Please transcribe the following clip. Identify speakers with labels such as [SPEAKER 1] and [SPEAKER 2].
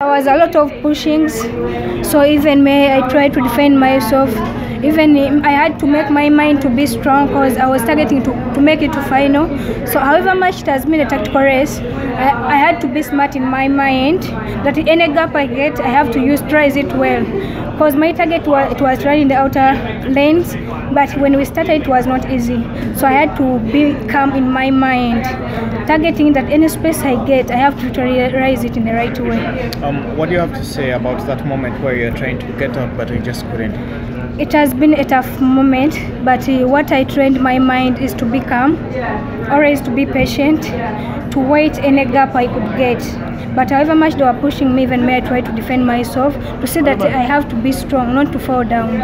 [SPEAKER 1] There was a lot of pushings, so even me, I tried to defend myself. Even I had to make my mind to be strong because I was targeting to, to make it to final. So however much it has been a tactical race, I, I had to be smart in my mind that any gap I get, I have to utilize it well. Because my target was it was running the outer lanes, but when we started it was not easy. So I had to be calm in my mind, targeting that any space I get, I have to utilize it in the right way.
[SPEAKER 2] Um, what do you have to say about that moment where you're trying to get up, but you just couldn't?
[SPEAKER 1] It has been a tough moment, but uh, what I trained my mind is to be calm, always to be patient, to wait any gap I could get. But however much they were pushing me, even me, I tried to defend myself to see that I have to be strong, not to fall down.